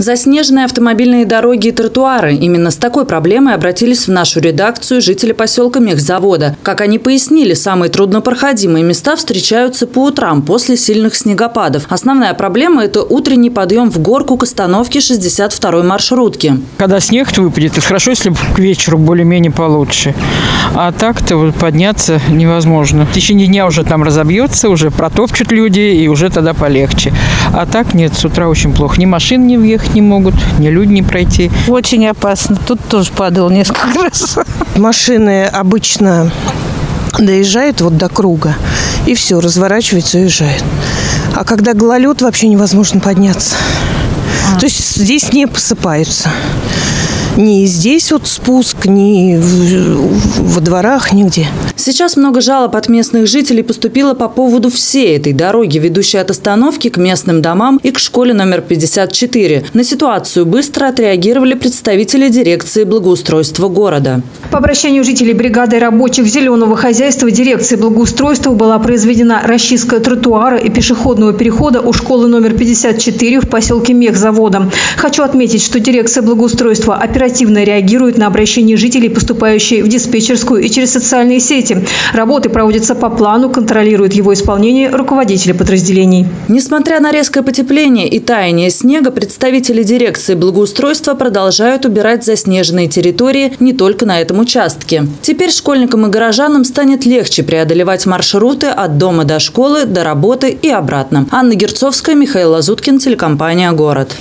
Заснеженные автомобильные дороги и тротуары. Именно с такой проблемой обратились в нашу редакцию жители поселка Мехзавода. Как они пояснили, самые труднопроходимые места встречаются по утрам после сильных снегопадов. Основная проблема – это утренний подъем в горку к остановке 62-й маршрутки. Когда снег выпадет, это хорошо, если к вечеру более-менее получше. А так-то вот подняться невозможно. В течение дня уже там разобьется, уже протопчут люди, и уже тогда полегче. А так нет, с утра очень плохо. Ни машин не въехать, не могут, ни люди не пройти. Очень опасно. Тут тоже падал несколько раз. Машины обычно доезжают вот до круга, и все, разворачиваются и уезжают. А когда гололед, вообще невозможно подняться. То есть здесь не посыпаются. Ни здесь вот спуск, ни в, во дворах, нигде. Сейчас много жалоб от местных жителей поступило по поводу всей этой дороги, ведущей от остановки к местным домам и к школе номер 54. На ситуацию быстро отреагировали представители дирекции благоустройства города. По обращению жителей бригады рабочих зеленого хозяйства дирекции благоустройства была произведена расчистка тротуара и пешеходного перехода у школы номер 54 в поселке Мехзавода. Хочу отметить, что дирекция благоустройства оперативно реагирует на обращения жителей, поступающие в диспетчерскую и через социальные сети. Работы проводятся по плану, контролирует его исполнение руководители подразделений. Несмотря на резкое потепление и таяние снега, представители дирекции благоустройства продолжают убирать заснеженные территории не только на этом участке. Теперь школьникам и горожанам станет легче преодолевать маршруты от дома до школы, до работы и обратно. Анна Герцовская, Михаил Лазуткин, телекомпания «Город».